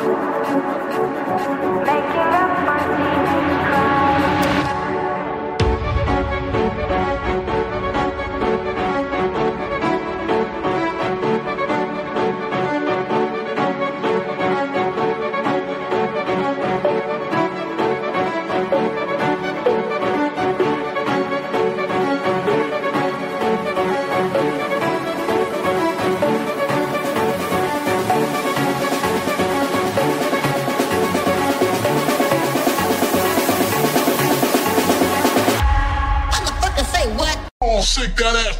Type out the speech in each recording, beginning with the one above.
Música Esse cara é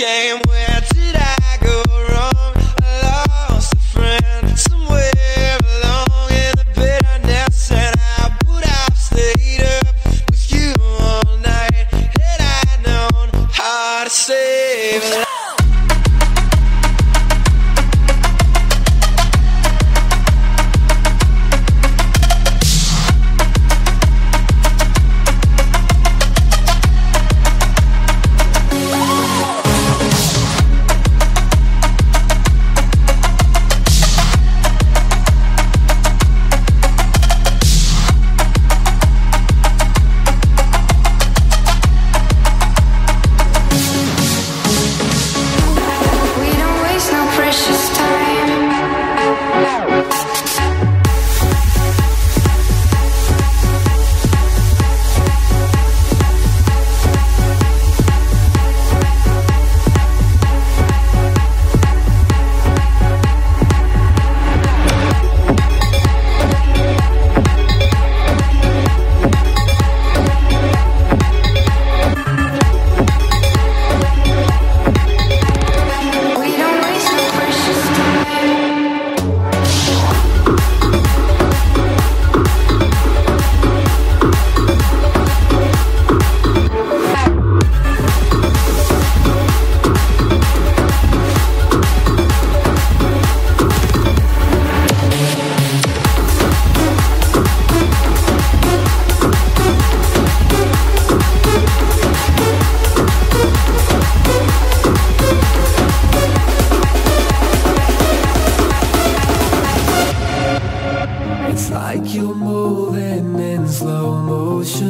came with Like you're moving in slow motion.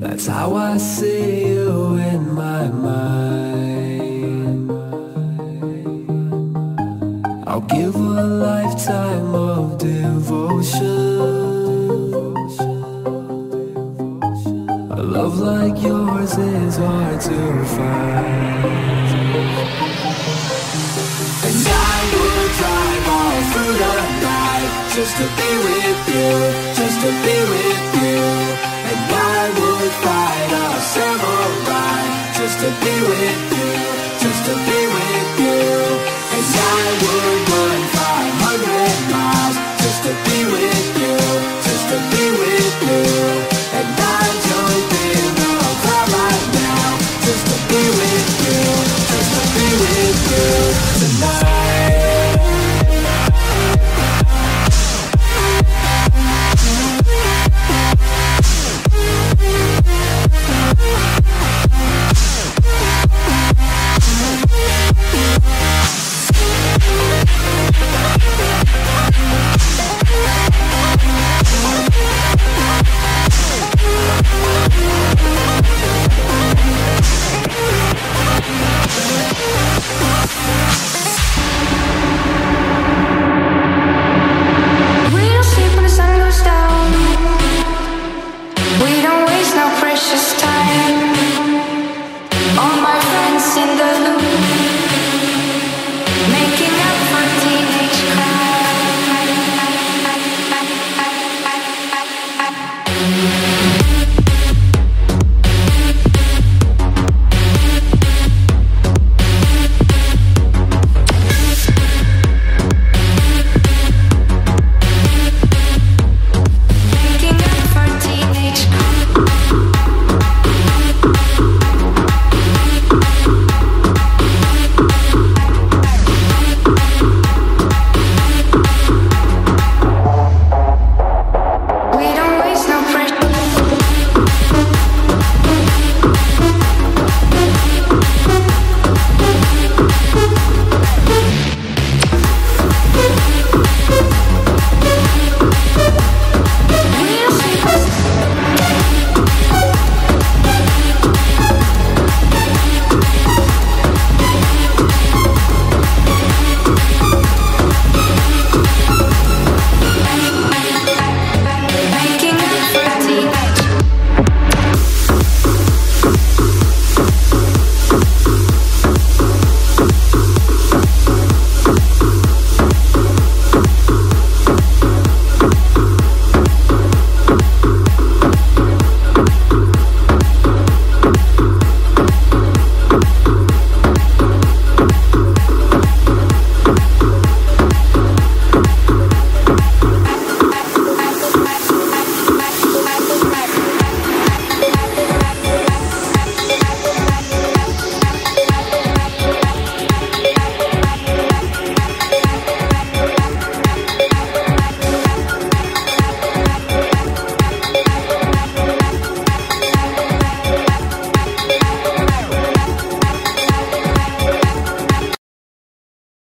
That's how I see you in my mind. I'll give a lifetime of devotion. A love like yours is hard to find. just to be with you, just to be with you. And I would fight a samurai just to be with you, just to be with you. And I would run 500 miles just to be with you, just to be with you. And I don't think I'll right now just to be with you.